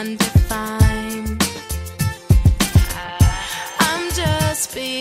undefined. I'm just being.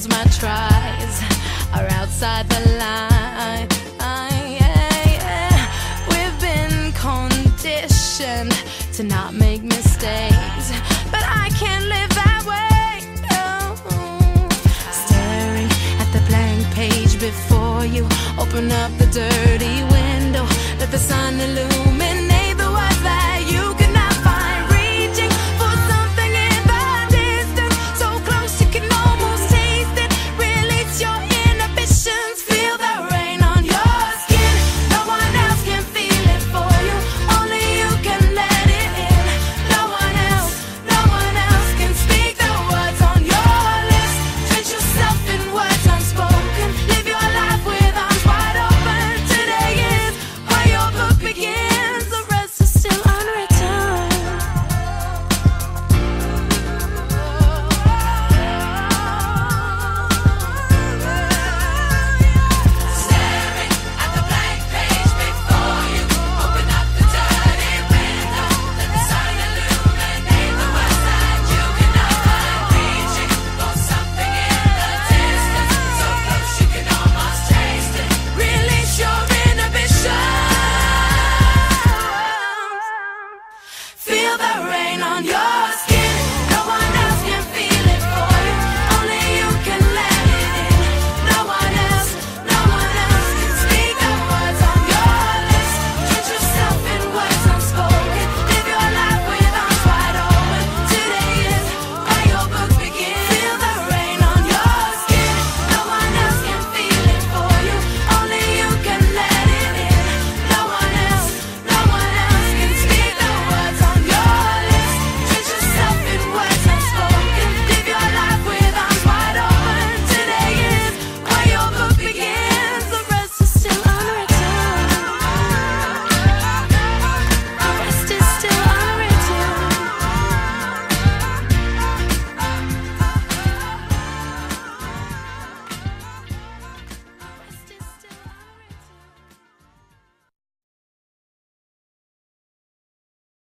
sometimes my tries are outside the line. We've been conditioned to not make mistakes, but I can't live that way. No. Staring at the blank page before you, open up the dirty window, let the sun illuminate.